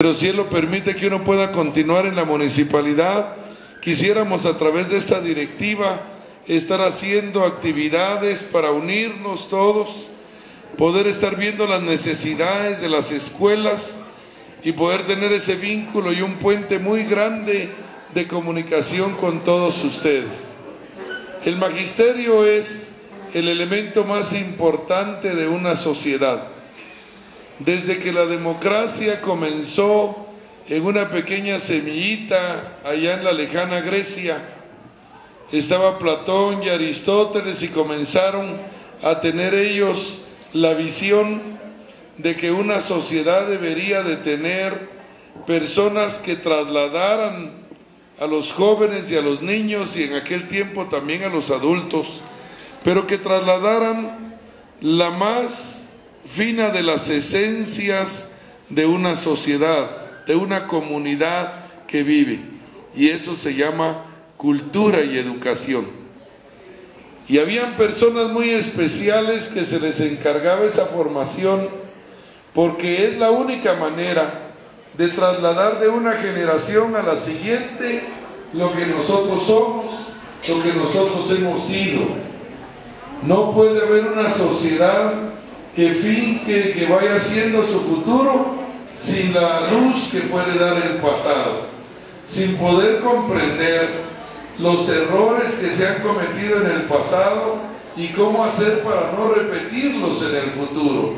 pero si Él lo permite que uno pueda continuar en la municipalidad, quisiéramos a través de esta directiva estar haciendo actividades para unirnos todos, poder estar viendo las necesidades de las escuelas y poder tener ese vínculo y un puente muy grande de comunicación con todos ustedes. El magisterio es el elemento más importante de una sociedad. Desde que la democracia comenzó en una pequeña semillita allá en la lejana Grecia, estaba Platón y Aristóteles y comenzaron a tener ellos la visión de que una sociedad debería de tener personas que trasladaran a los jóvenes y a los niños y en aquel tiempo también a los adultos, pero que trasladaran la más fina de las esencias de una sociedad, de una comunidad que vive. Y eso se llama cultura y educación. Y habían personas muy especiales que se les encargaba esa formación porque es la única manera de trasladar de una generación a la siguiente lo que nosotros somos, lo que nosotros hemos sido. No puede haber una sociedad que finque que vaya siendo su futuro sin la luz que puede dar el pasado, sin poder comprender los errores que se han cometido en el pasado y cómo hacer para no repetirlos en el futuro.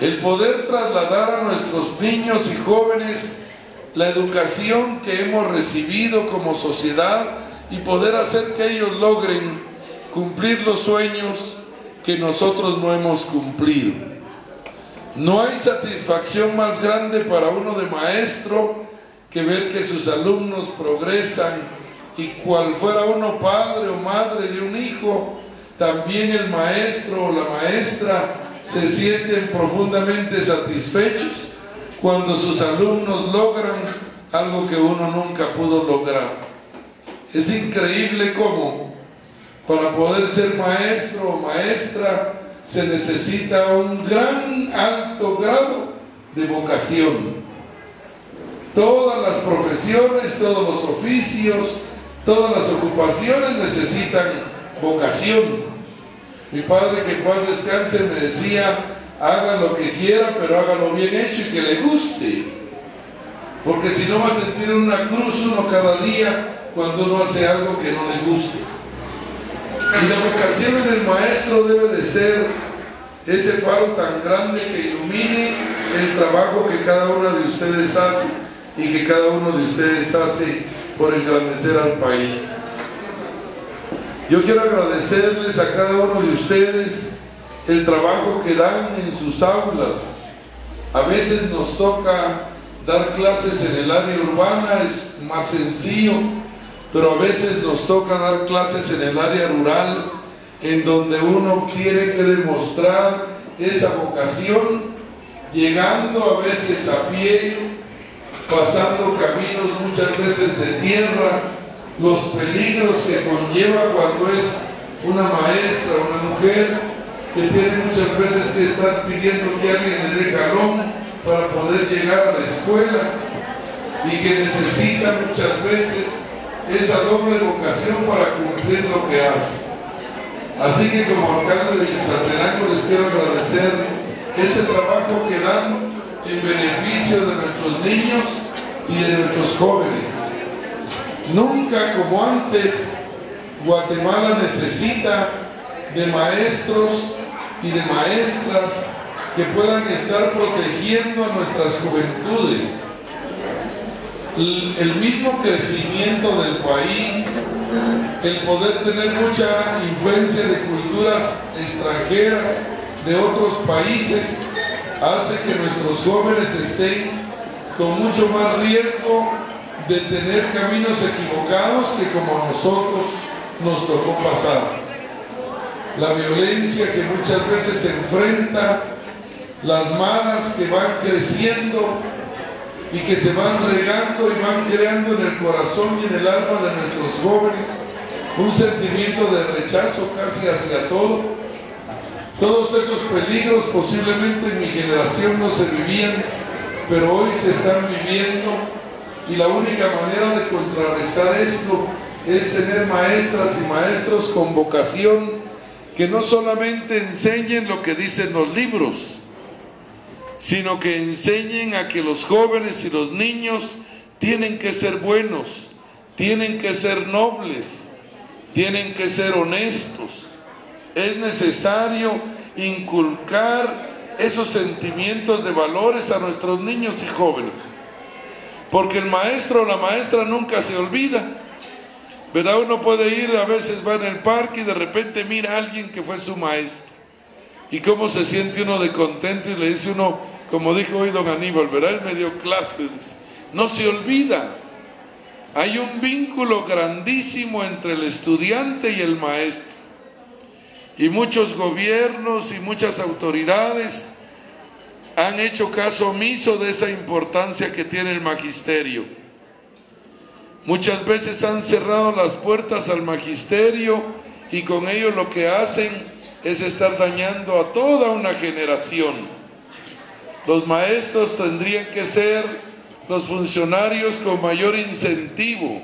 El poder trasladar a nuestros niños y jóvenes la educación que hemos recibido como sociedad y poder hacer que ellos logren cumplir los sueños que nosotros no hemos cumplido. No hay satisfacción más grande para uno de maestro que ver que sus alumnos progresan y cual fuera uno padre o madre de un hijo, también el maestro o la maestra se sienten profundamente satisfechos cuando sus alumnos logran algo que uno nunca pudo lograr. Es increíble cómo para poder ser maestro o maestra se necesita un gran alto grado de vocación. Todas las profesiones, todos los oficios, Todas las ocupaciones necesitan vocación. Mi padre, que paz descanse, me decía, haga lo que quiera, pero hágalo bien hecho y que le guste. Porque si no va a sentir una cruz uno cada día cuando uno hace algo que no le guste. Y la vocación en el maestro debe de ser ese faro tan grande que ilumine el trabajo que cada uno de ustedes hace y que cada uno de ustedes hace por engrandecer al país. Yo quiero agradecerles a cada uno de ustedes el trabajo que dan en sus aulas. A veces nos toca dar clases en el área urbana, es más sencillo, pero a veces nos toca dar clases en el área rural, en donde uno tiene que demostrar esa vocación, llegando a veces a pie, pasando caminos muchas veces de tierra, los peligros que conlleva cuando es una maestra, una mujer que tiene muchas veces que estar pidiendo que alguien le dé jalón para poder llegar a la escuela y que necesita muchas veces esa doble vocación para cumplir lo que hace. Así que como alcalde de Quetzaltenango les quiero agradecer ese trabajo que dan en beneficio de nuestros niños y de nuestros jóvenes. Nunca como antes Guatemala necesita de maestros y de maestras que puedan estar protegiendo a nuestras juventudes. El, mismo crecimiento del país, el poder tener mucha influencia de culturas extranjeras, de otros países, hace que nuestros jóvenes estén con mucho más riesgo de tener caminos equivocados que como a nosotros nos tocó pasar. La violencia que muchas veces se enfrenta, las malas que van creciendo y que se van regando y van creando en el corazón y en el alma de nuestros jóvenes un sentimiento de rechazo casi hacia todo. Todos esos peligros posiblemente en mi generación no se vivían pero hoy se están viviendo y la única manera de contrarrestar esto es tener maestras y maestros con vocación que no solamente enseñen lo que dicen los libros, sino que enseñen a que los jóvenes y los niños tienen que ser buenos, tienen que ser nobles, tienen que ser honestos. Es necesario inculcar esos sentimientos de valores a nuestros niños y jóvenes. Porque el maestro o la maestra nunca se olvida. ¿Verdad? Uno puede ir, a veces va en el parque y de repente mira a alguien que fue su maestro. Y cómo se siente uno de contento y le dice uno, como dijo hoy don Aníbal, ¿verdad? Él me dio clases. No se olvida. Hay un vínculo grandísimo entre el estudiante y el maestro. Y muchos gobiernos y muchas autoridades han hecho caso omiso de esa importancia que tiene el magisterio. Muchas veces han cerrado las puertas al magisterio y con ello lo que hacen es estar dañando a toda una generación. Los maestros tendrían que ser los funcionarios con mayor incentivo,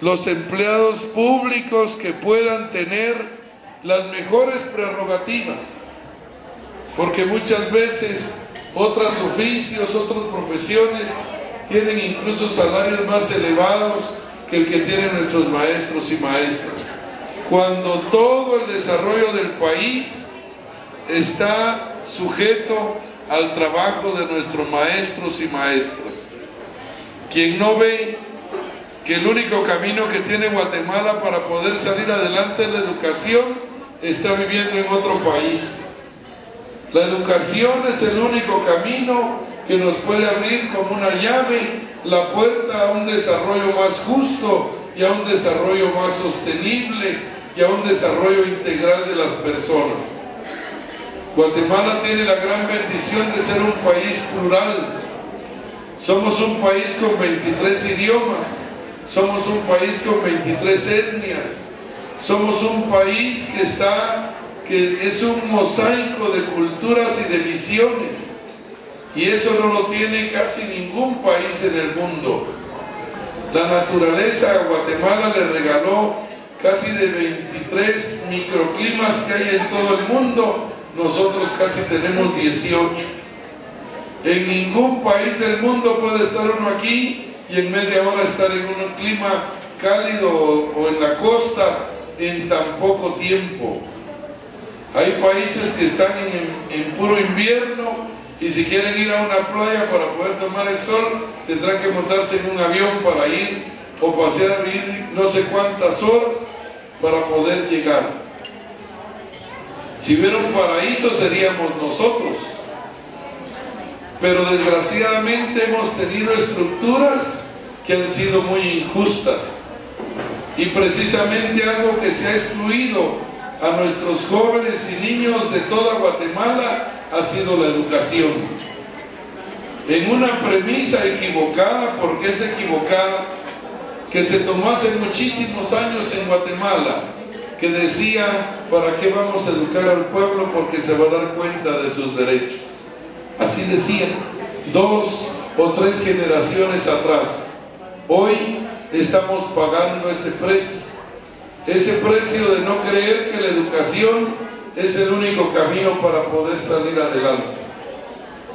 los empleados públicos que puedan tener las mejores prerrogativas, porque muchas veces otros oficios, otras profesiones tienen incluso salarios más elevados que el que tienen nuestros maestros y maestras. Cuando todo el desarrollo del país está sujeto al trabajo de nuestros maestros y maestras. Quien no ve que el único camino que tiene Guatemala para poder salir adelante es la educación, está viviendo en otro país. La educación es el único camino que nos puede abrir como una llave la puerta a un desarrollo más justo y a un desarrollo más sostenible y a un desarrollo integral de las personas. Guatemala tiene la gran bendición de ser un país plural. Somos un país con 23 idiomas, somos un país con 23 etnias, somos un país que está, que es un mosaico de culturas y de visiones. Y eso no lo tiene casi ningún país en el mundo. La naturaleza a Guatemala le regaló casi de 23 microclimas que hay en todo el mundo. Nosotros casi tenemos 18. En ningún país del mundo puede estar uno aquí y en media hora estar en un clima cálido o en la costa en tan poco tiempo. Hay países que están en, puro invierno y si quieren ir a una playa para poder tomar el sol, tendrán que montarse en un avión para ir o pasear no sé cuántas horas para poder llegar. Si hubiera un paraíso seríamos nosotros. Pero desgraciadamente hemos tenido estructuras que han sido muy injustas y precisamente algo que se ha excluido a nuestros jóvenes y niños de toda Guatemala ha sido la educación. En una premisa equivocada, porque es equivocada, que se tomó hace muchísimos años en Guatemala, que decía, ¿para qué vamos a educar al pueblo? Porque se va a dar cuenta de sus derechos. Así decían, dos o tres generaciones atrás. Hoy estamos pagando ese precio. Ese precio de no creer que la educación es el único camino para poder salir adelante.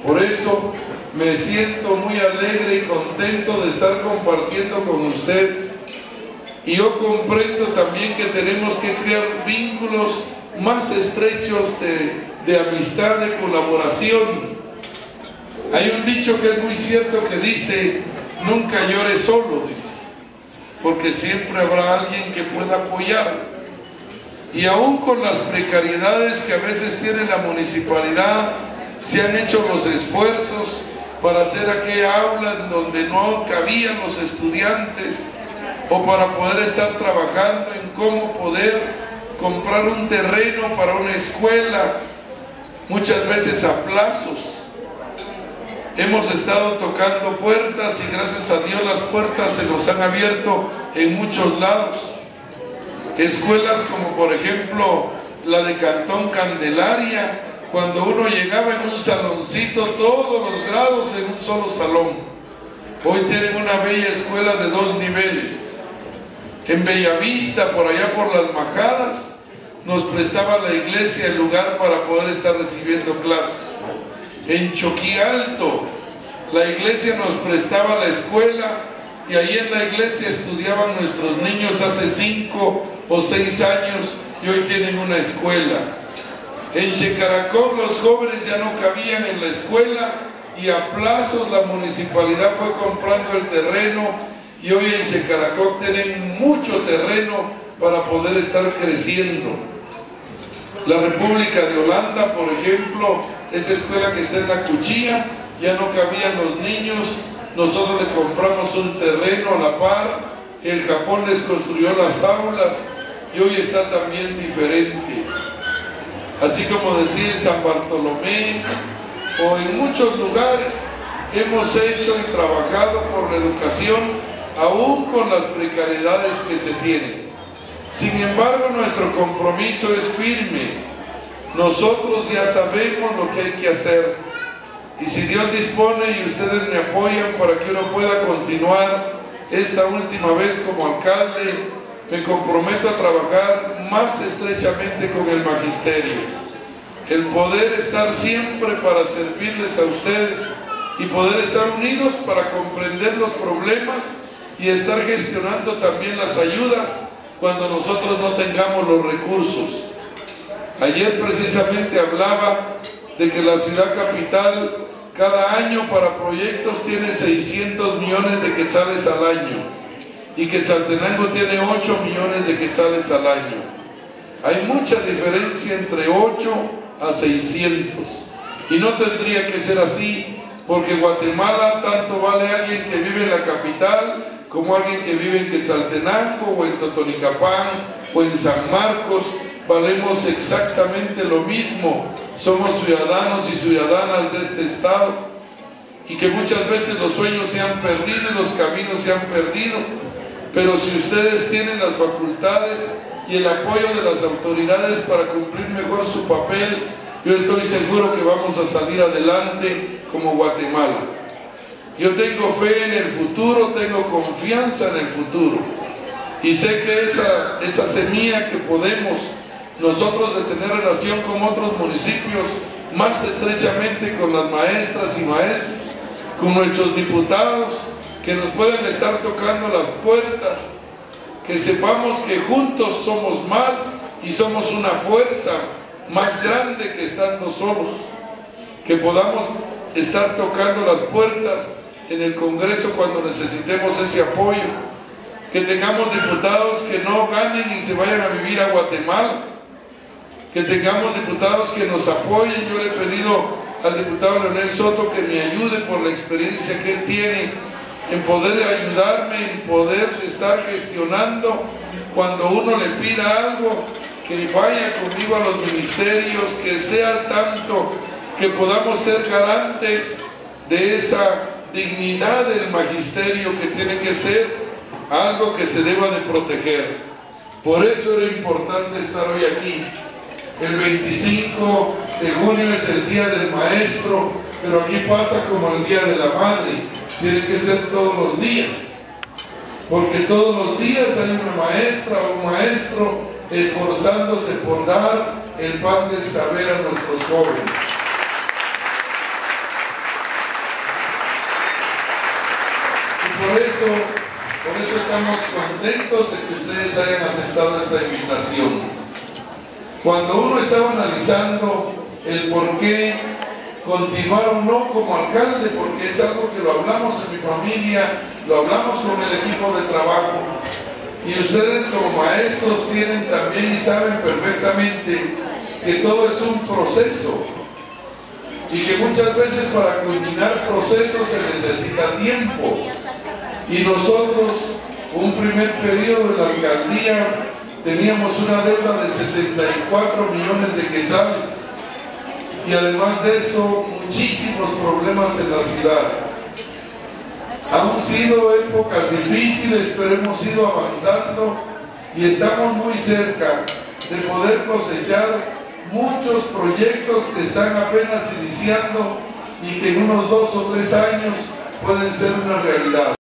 Por eso me siento muy alegre y contento de estar compartiendo con ustedes. Y yo comprendo también que tenemos que crear vínculos más estrechos de, de amistad, de colaboración. Hay un dicho que es muy cierto que dice, nunca llores solo, dice porque siempre habrá alguien que pueda apoyar. Y aún con las precariedades que a veces tiene la municipalidad, se han hecho los esfuerzos para hacer aquella aula en donde no cabían los estudiantes o para poder estar trabajando en cómo poder comprar un terreno para una escuela, muchas veces a plazos. Hemos estado tocando puertas y gracias a Dios las puertas se nos han abierto en muchos lados. Escuelas como por ejemplo la de Cantón Candelaria, cuando uno llegaba en un saloncito, todos los grados en un solo salón. Hoy tienen una bella escuela de dos niveles. En Bellavista, por allá por las Majadas, nos prestaba la iglesia el lugar para poder estar recibiendo clases. En Choquialto, la iglesia nos prestaba la escuela y ahí en la iglesia estudiaban nuestros niños hace cinco o seis años y hoy tienen una escuela. En Checaracó los jóvenes ya no cabían en la escuela y a plazos la municipalidad fue comprando el terreno y hoy en Checaracó tienen mucho terreno para poder estar creciendo. La República de Holanda, por ejemplo, esa escuela que está en la cuchilla, ya no cabían los niños, nosotros les compramos un terreno a la par, el Japón les construyó las aulas y hoy está también diferente. Así como decía en San Bartolomé o en muchos lugares hemos hecho y trabajado por la educación aún con las precariedades que se tienen. Sin embargo, nuestro compromiso es firme. Nosotros ya sabemos lo que hay que hacer. Y si Dios dispone y ustedes me apoyan para que uno pueda continuar esta última vez como alcalde, me comprometo a trabajar más estrechamente con el magisterio. El poder estar siempre para servirles a ustedes y poder estar unidos para comprender los problemas y estar gestionando también las ayudas cuando nosotros no tengamos los recursos. Ayer precisamente hablaba de que la ciudad capital cada año para proyectos tiene 600 millones de quetzales al año y que Quetzaltenango tiene 8 millones de quetzales al año. Hay mucha diferencia entre 8 a 600 y no tendría que ser así porque Guatemala tanto vale alguien que vive en la capital como alguien que vive en Quetzaltenango o en Totonicapán o en San Marcos, valemos exactamente lo mismo. Somos ciudadanos y ciudadanas de este estado y que muchas veces los sueños se han perdido y los caminos se han perdido pero si ustedes tienen las facultades y el apoyo de las autoridades para cumplir mejor su papel, yo estoy seguro que vamos a salir adelante como Guatemala. Yo tengo fe en el futuro, tengo confianza en el futuro. Y sé que esa, esa semilla que podemos nosotros de tener relación con otros municipios más estrechamente con las maestras y maestros, con nuestros diputados, que nos puedan estar tocando las puertas, que sepamos que juntos somos más y somos una fuerza más grande que estando solos, que podamos estar tocando las puertas en el Congreso cuando necesitemos ese apoyo, que tengamos diputados que no ganen y se vayan a vivir a Guatemala, que tengamos diputados que nos apoyen. Yo le he pedido al diputado Leonel Soto que me ayude por la experiencia que él tiene en poder ayudarme, en poder estar gestionando cuando uno le pida algo, que vaya conmigo a los ministerios, que esté al tanto, que podamos ser garantes de esa dignidad del magisterio que tiene que ser algo que se deba de proteger. Por eso era importante estar hoy aquí. El 25 de junio es el Día del Maestro, pero aquí pasa como el Día de la Madre tiene que ser todos los días. Porque todos los días hay una maestra o un maestro esforzándose por dar el pan del saber a nuestros jóvenes. Y por eso, por eso estamos contentos de que ustedes hayan aceptado esta invitación. Cuando uno estaba analizando el por qué continuar o no como alcalde, porque es algo que lo hablamos en mi familia, lo hablamos con el equipo de trabajo. Y ustedes como maestros tienen también y saben perfectamente que todo es un proceso y que muchas veces para culminar procesos se necesita tiempo. Y nosotros, un primer periodo de la alcaldía, teníamos una deuda de 74 millones de quetzales y además de eso muchísimos problemas en la ciudad. Han sido épocas difíciles, pero hemos ido avanzando y estamos muy cerca de poder cosechar muchos proyectos que están apenas iniciando y que en unos dos o tres años pueden ser una realidad.